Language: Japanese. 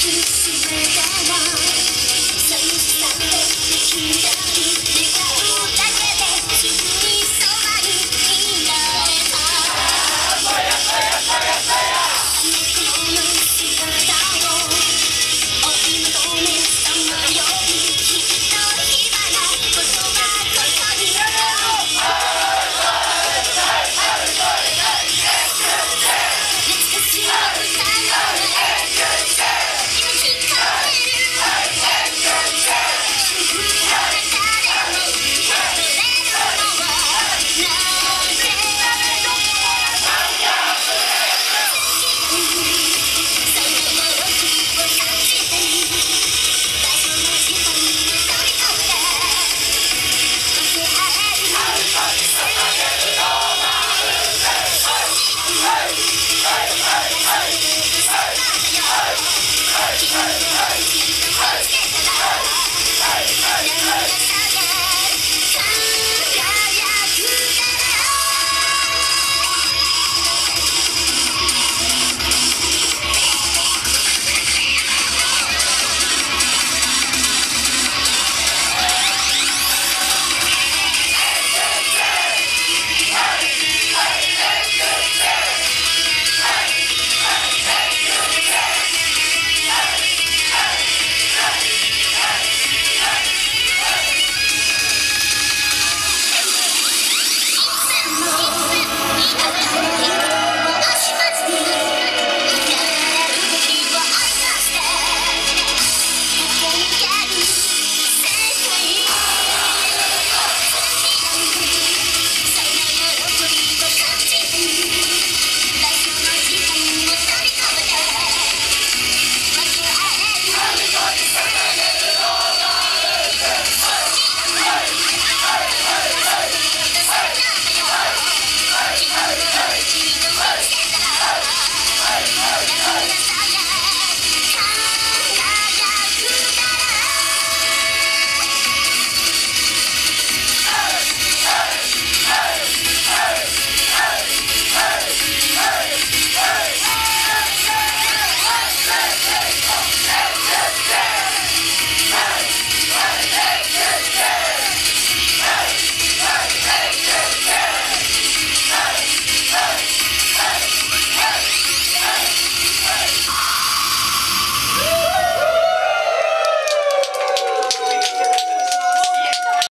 進めたらさよされてきた